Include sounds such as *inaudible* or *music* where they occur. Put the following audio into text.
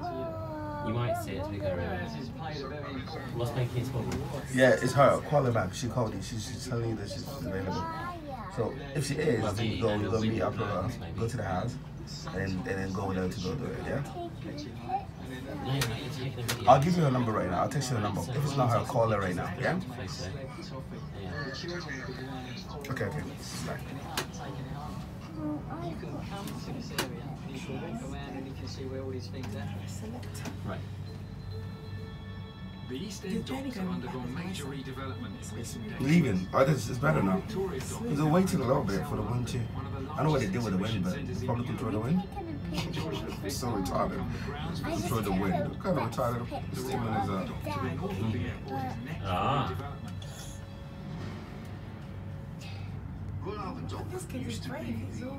You might see it as we go around. What's making it small? Yeah, it's her. Call her back. She called you. She, she's telling you that she's available. So if she is, Well, then maybe you go, you you go meet up with her, go to the house, and, and then go with her to go do it, yeah? No, mate, you're taking a video. I'll give you her number right now. I'll text you her number. If it's not her, call her right now, yeah? Yeah. Okay, okay. Bye. See where all these things are. Right. The East End docks have undergone major redevelopment in recent decades. Leaving. Oh, this is better now. Victoria Dock Because they're waiting a little bit for the wind to. I know what they did with the wind, but they probably control the wind. It's so retarded. Control the wind. What kind of retarded statement is that? to the north of the airport is next Ah. redevelopment. *sighs* This kid is brave. He's all